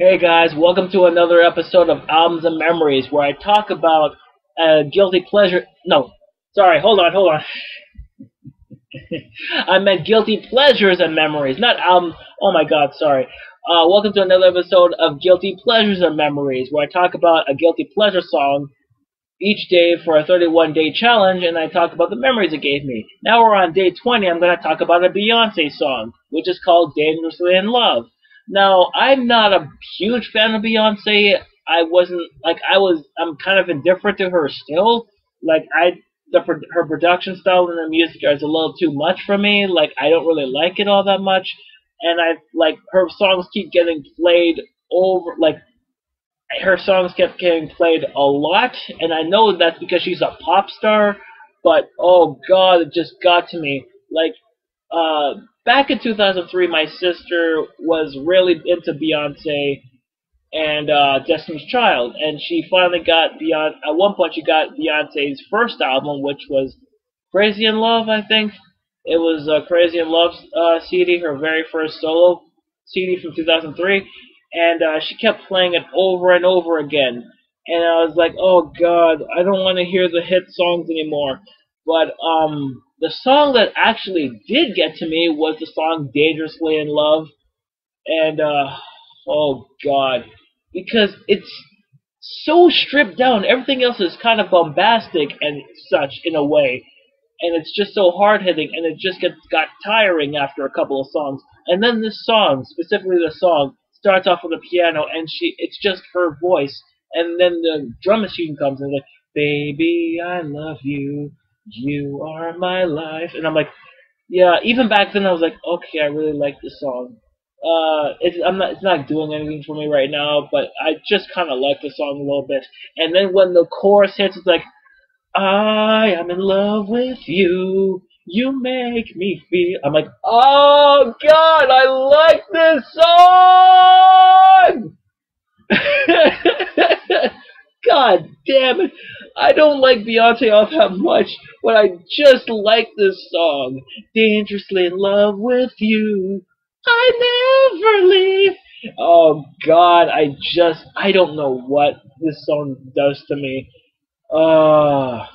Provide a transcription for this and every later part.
Hey guys, welcome to another episode of Albums and Memories, where I talk about uh, guilty pleasure. No, sorry, hold on, hold on. I meant guilty pleasures and memories, not album. Oh my God, sorry. Uh, welcome to another episode of Guilty Pleasures and Memories, where I talk about a guilty pleasure song each day for a 31 day challenge, and I talk about the memories it gave me. Now we're on day 20. I'm going to talk about a Beyonce song, which is called Dangerously in Love. Now, I'm not a huge fan of Beyonce. I wasn't like I was. I'm kind of indifferent to her still. Like I, the her production style and the music is a little too much for me. Like I don't really like it all that much and I like her songs keep getting played over like her songs kept getting played a lot and I know that's because she's a pop star but oh god it just got to me like uh back in 2003 my sister was really into Beyonce and uh Destiny's Child and she finally got Beyonce. at one point she got Beyonce's first album which was Crazy in Love I think it was uh, Crazy in Love uh, CD, her very first solo CD from 2003, and uh, she kept playing it over and over again. And I was like, oh god, I don't want to hear the hit songs anymore. But um, the song that actually did get to me was the song Dangerously in Love. And uh, oh god, because it's so stripped down. Everything else is kind of bombastic and such in a way and it's just so hard hitting, and it just gets got tiring after a couple of songs. And then this song, specifically the song, starts off with a piano, and she it's just her voice, and then the drum machine comes and like, "Baby, I love you, you are my life," and I'm like, yeah. Even back then, I was like, okay, I really like this song. Uh, it's I'm not it's not doing anything for me right now, but I just kind of like the song a little bit. And then when the chorus hits, it's like I am in love with you. You make me feel. I'm like, oh God, I like this song. God damn it. I don't like Beyonce all that much, but I just like this song. Dangerously in love with you. I never leave. Oh God, I just, I don't know what this song does to me uh,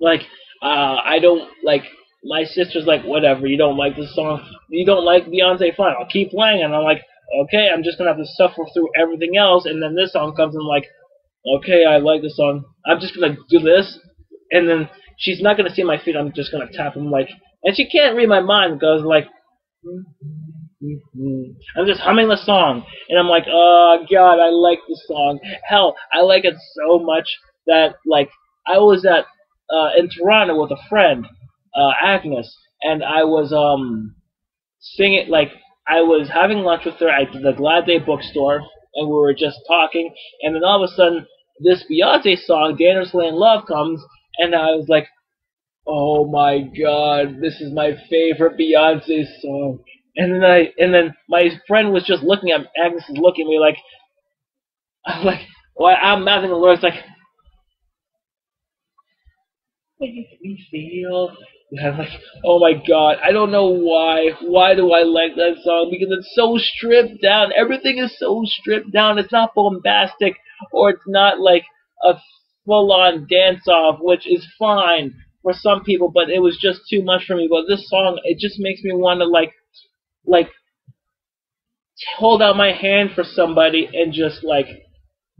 like, uh, I don't, like, my sister's like, whatever, you don't like this song, you don't like Beyonce, fine, I'll keep playing, and I'm like, okay, I'm just gonna have to suffer through everything else, and then this song comes, and I'm like, okay, I like this song, I'm just gonna do this, and then she's not gonna see my feet, I'm just gonna tap them, like, and she can't read my mind, because, like, I'm just humming the song, and I'm like, oh god, I like this song. Hell, I like it so much that like I was at uh, in Toronto with a friend, uh, Agnes, and I was um singing like I was having lunch with her at the Glad Day bookstore, and we were just talking, and then all of a sudden this Beyonce song, Dangerously in Love, comes, and I was like, oh my god, this is my favorite Beyonce song. And then I and then my friend was just looking at me, Agnes is looking at me like I'm like well I'm mouthing the lyrics like make me feel. I'm like, oh my god, I don't know why. Why do I like that song? Because it's so stripped down. Everything is so stripped down. It's not bombastic, or it's not like a full-on dance-off, which is fine for some people, but it was just too much for me. But this song, it just makes me want to like, like, hold out my hand for somebody and just like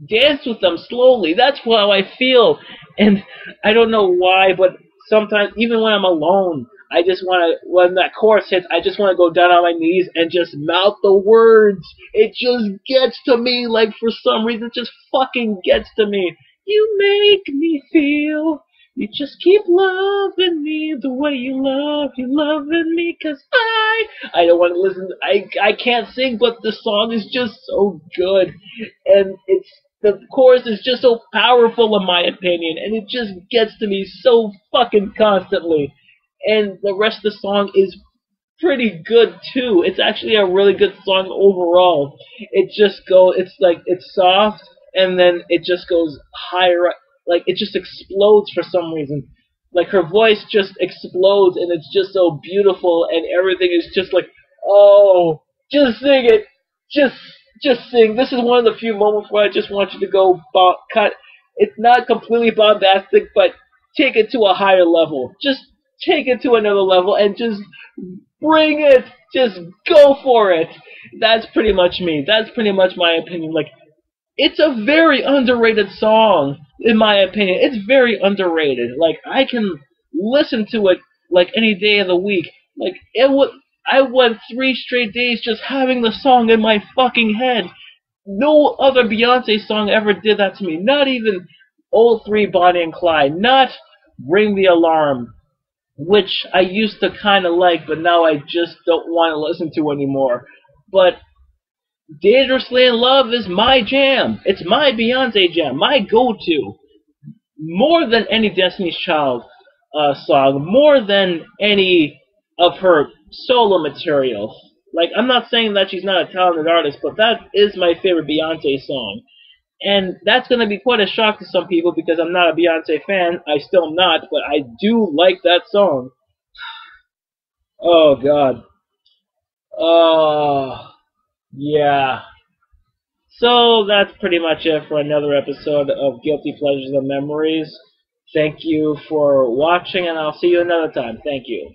dance with them slowly. That's how I feel. And I don't know why, but sometimes, even when I'm alone, I just want to, when that chorus hits, I just want to go down on my knees and just mouth the words. It just gets to me, like for some reason, it just fucking gets to me. You make me feel, you just keep loving me the way you love, you loving me, cause I, I don't want to listen, I, I can't sing, but the song is just so good. And it's, the chorus is just so powerful in my opinion, and it just gets to me so fucking constantly. And the rest of the song is pretty good too. It's actually a really good song overall. It just go it's like it's soft and then it just goes higher like it just explodes for some reason. Like her voice just explodes and it's just so beautiful and everything is just like oh just sing it. Just just sing. This is one of the few moments where I just want you to go bo- cut. It's not completely bombastic, but take it to a higher level. Just take it to another level and just bring it. Just go for it. That's pretty much me. That's pretty much my opinion. Like, it's a very underrated song, in my opinion. It's very underrated. Like, I can listen to it like any day of the week. Like, it would. I went three straight days just having the song in my fucking head. No other Beyonce song ever did that to me. Not even '03 Bonnie and Clyde. Not Ring the Alarm, which I used to kind of like, but now I just don't want to listen to anymore. But Dangerously in Love is my jam. It's my Beyonce jam, my go-to. More than any Destiny's Child uh, song, more than any of her solo material. Like, I'm not saying that she's not a talented artist, but that is my favorite Beyonce song. And that's going to be quite a shock to some people because I'm not a Beyonce fan. I still am not, but I do like that song. Oh, God. Oh, yeah. So that's pretty much it for another episode of Guilty Pleasures and Memories. Thank you for watching, and I'll see you another time. Thank you.